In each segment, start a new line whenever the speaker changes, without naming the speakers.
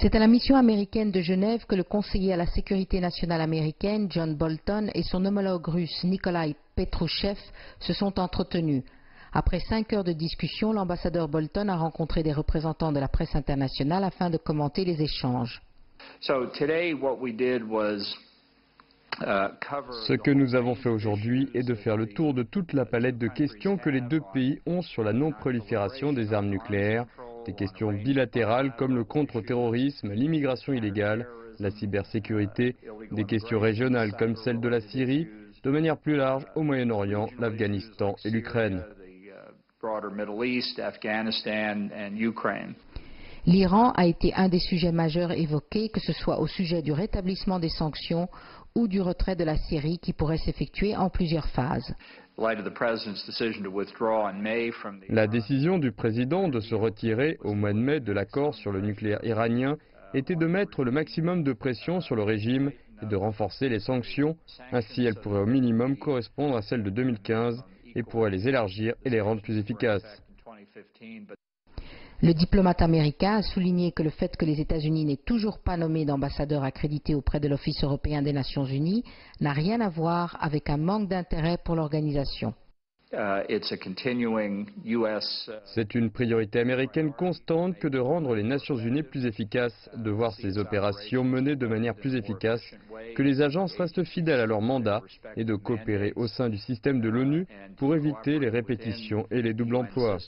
C'est à la mission américaine de Genève que le conseiller à la sécurité nationale américaine, John Bolton, et son homologue russe, Nikolai Petrouchev, se sont entretenus. Après cinq heures de discussion, l'ambassadeur Bolton a rencontré des représentants de la presse internationale afin de commenter les échanges.
Ce que nous avons fait aujourd'hui est de faire le tour de toute la palette de questions que les deux pays ont sur la non-prolifération des armes nucléaires, des questions bilatérales comme le contre-terrorisme, l'immigration illégale, la cybersécurité, des questions régionales comme celle de la Syrie, de manière plus large au Moyen-Orient, l'Afghanistan et l'Ukraine.
L'Iran a été un des sujets majeurs évoqués, que ce soit au sujet du rétablissement des sanctions ou du retrait de la Syrie qui pourrait s'effectuer en plusieurs phases.
La décision du président de se retirer au mois de mai de l'accord sur le nucléaire iranien était de mettre le maximum de pression sur le régime et de renforcer les sanctions. Ainsi, elles pourraient au minimum correspondre à celles de 2015 et pourraient les élargir et les rendre plus efficaces.
Le diplomate américain a souligné que le fait que les États-Unis n'aient toujours pas nommé d'ambassadeur accrédité auprès de l'Office européen des Nations unies n'a rien à voir avec un manque d'intérêt pour l'organisation.
Uh, C'est une priorité américaine constante que de rendre les Nations Unies plus efficaces, de voir ces opérations menées de manière plus efficace, que les agences restent fidèles à leur mandat et de coopérer au sein du système de l'ONU pour éviter les répétitions et les doubles emplois.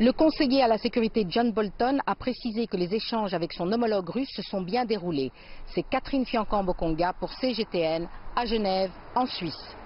Le conseiller à la sécurité John Bolton a précisé que les échanges avec son homologue russe se sont bien déroulés. C'est Catherine Fiancambo-Conga pour CGTN à Genève, en Suisse.